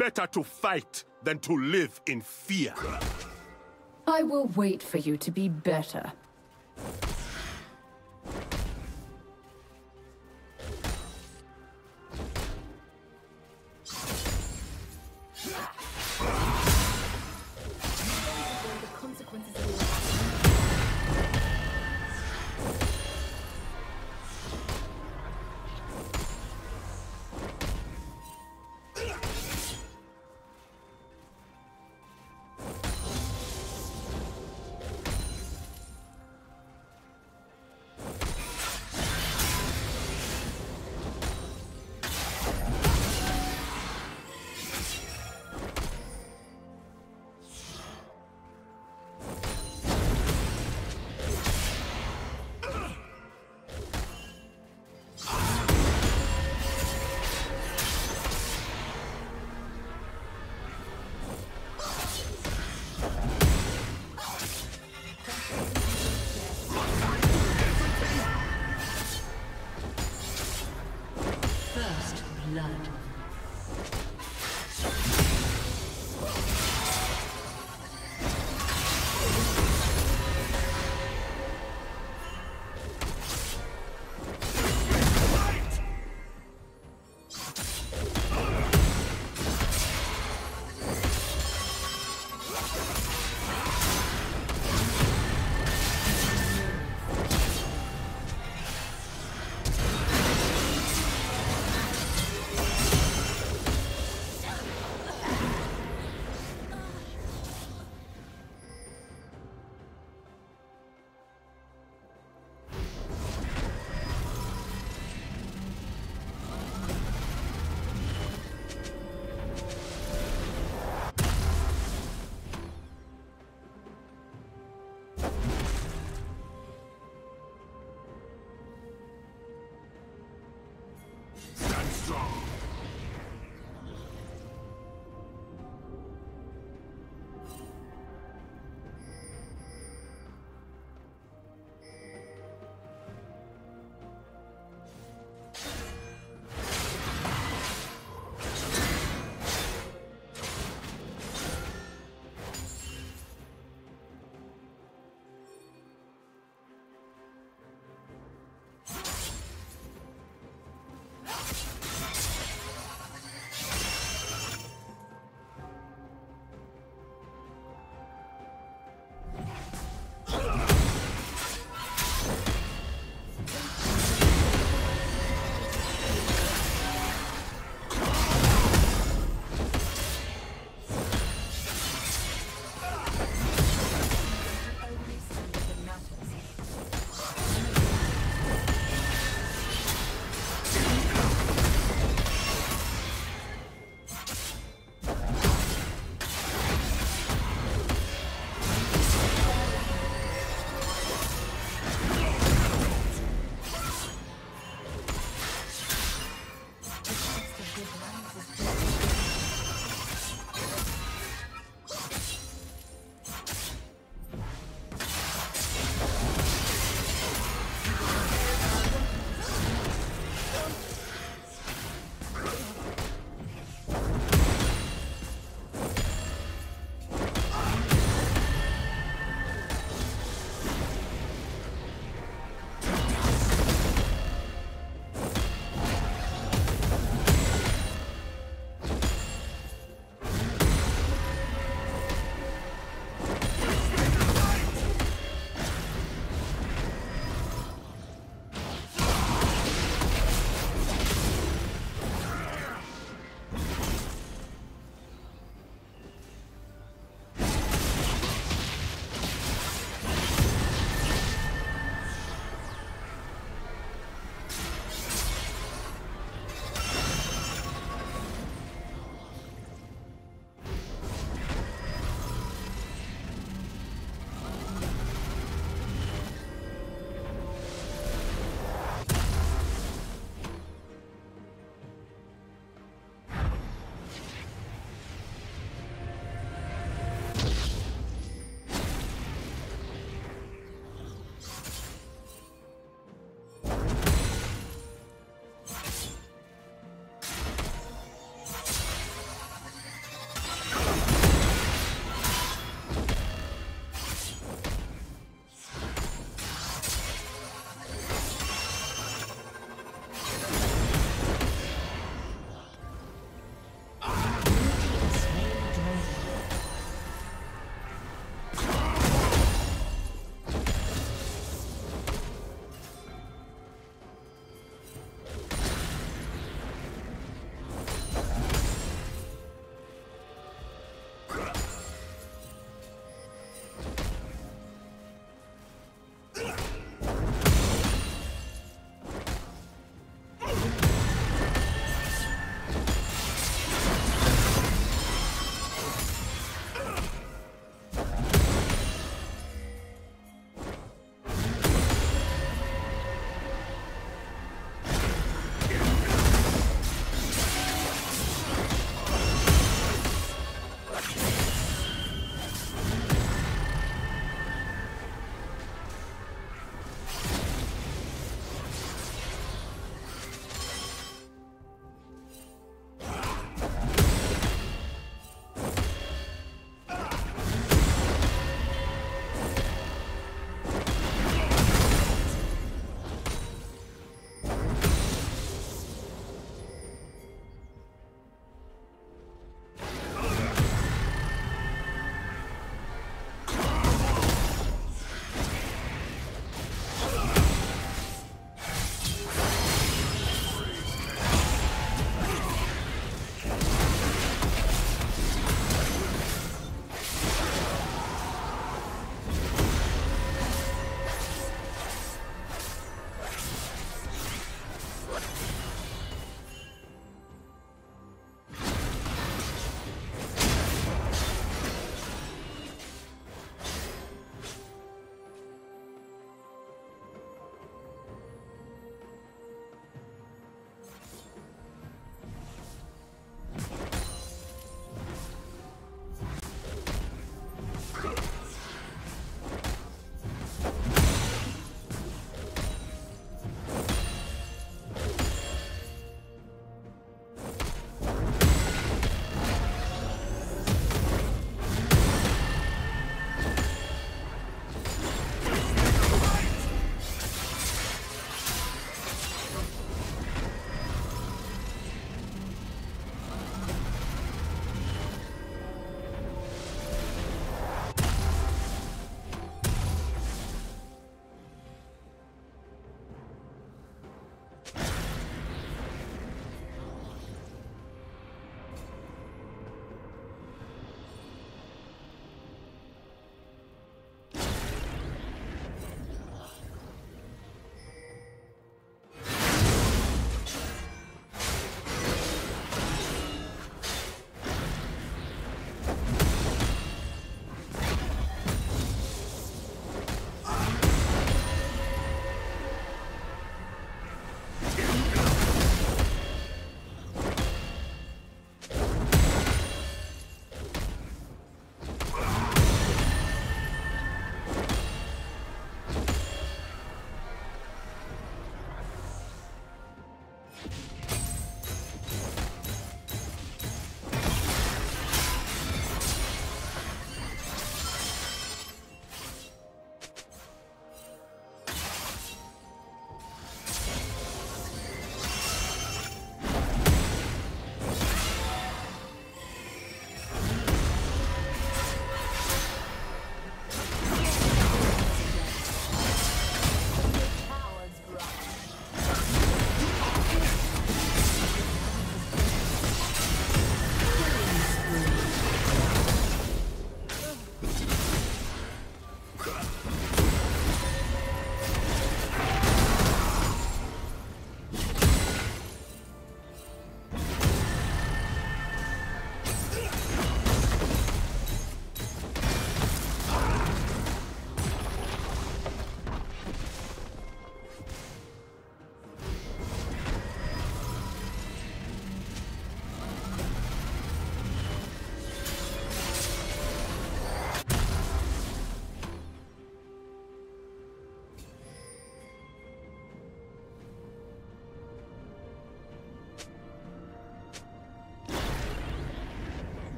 better to fight than to live in fear. I will wait for you to be better.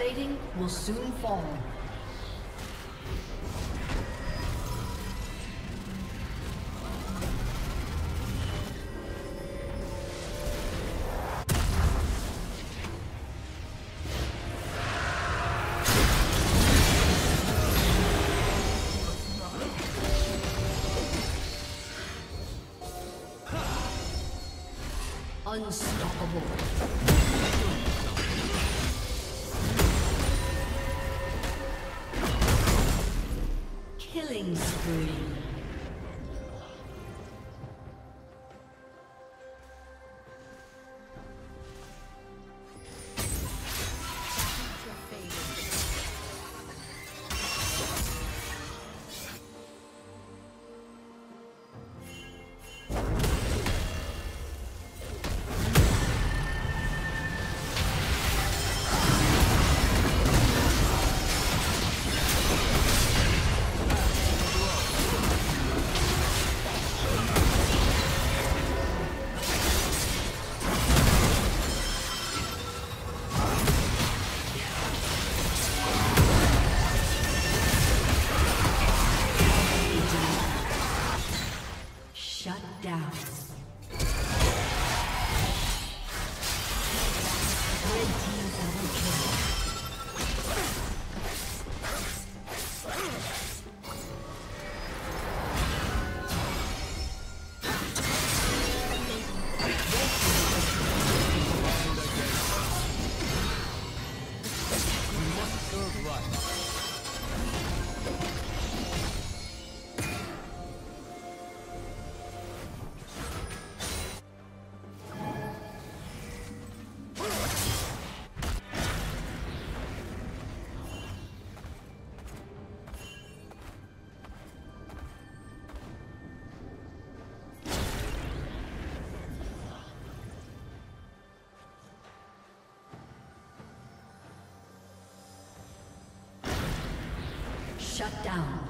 Plating will soon fall. Unstoppable. Killing spree. Shut down.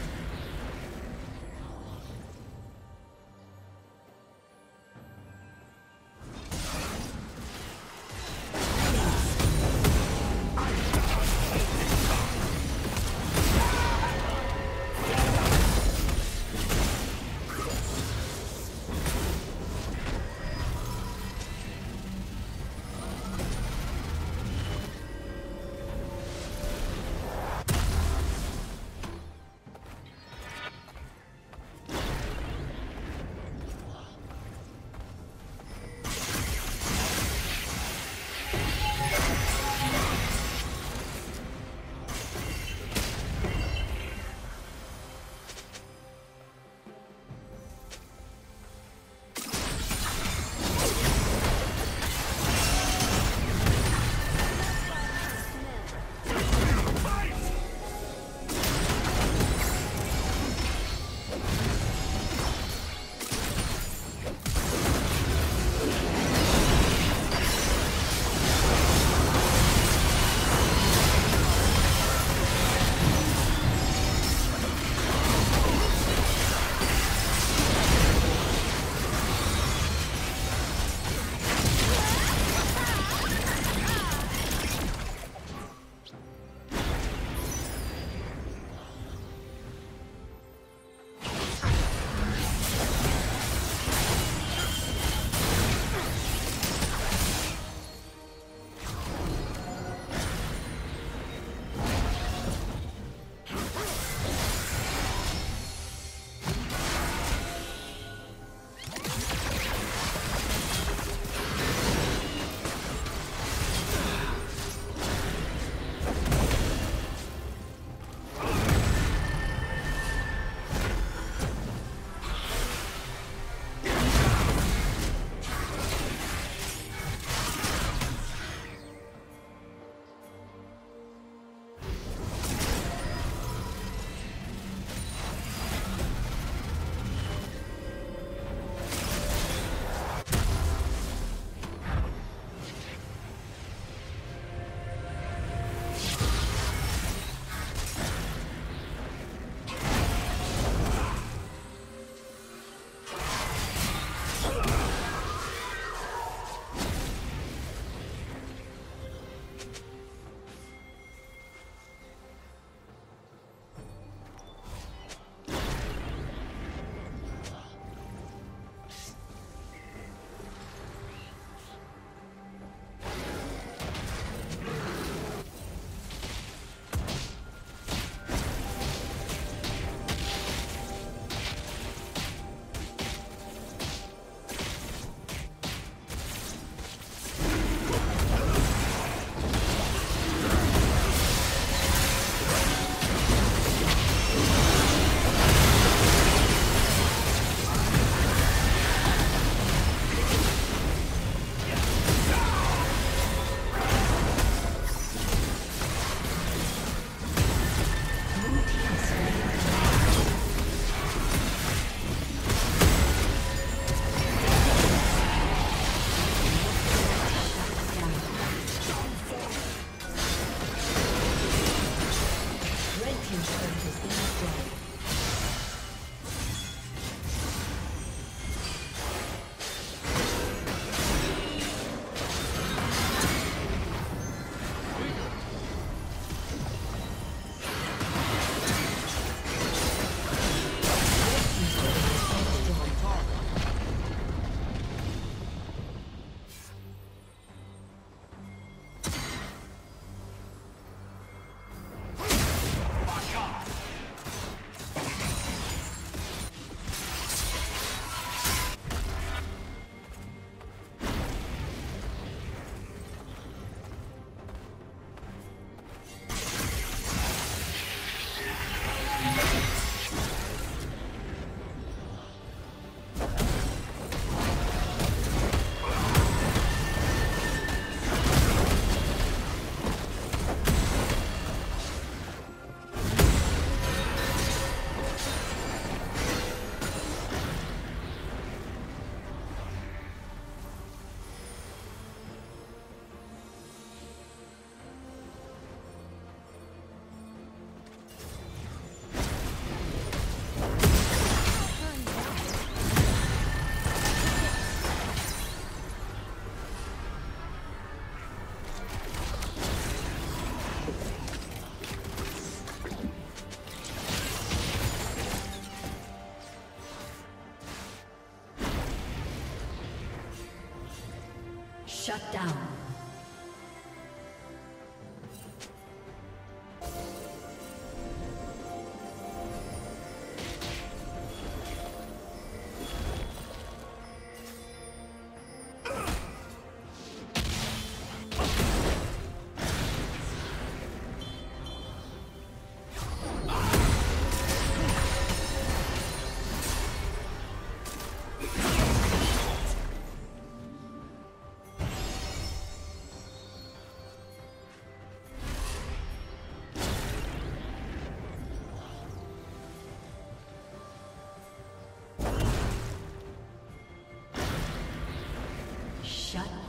Shut down.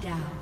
Down.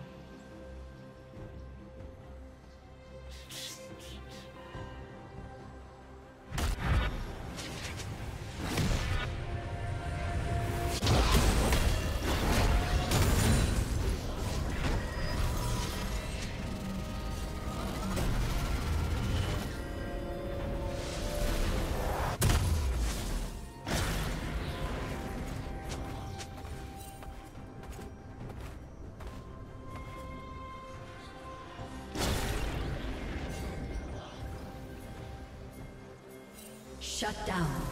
Shut down.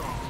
strong.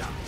A